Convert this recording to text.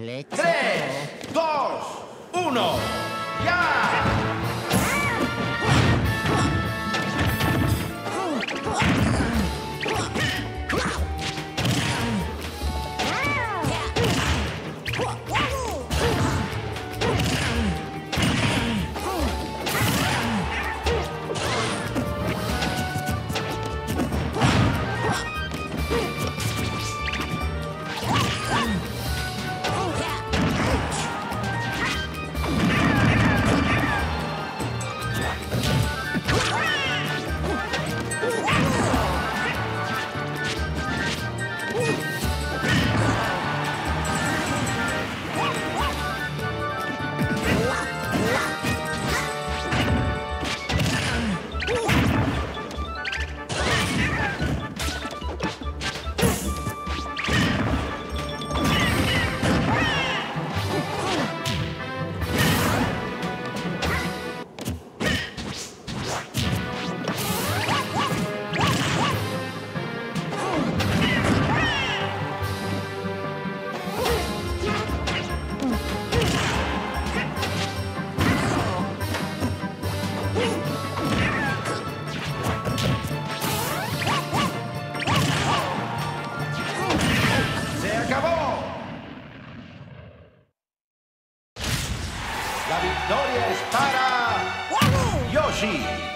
Leche. 3, 2, 1, para Yoshi.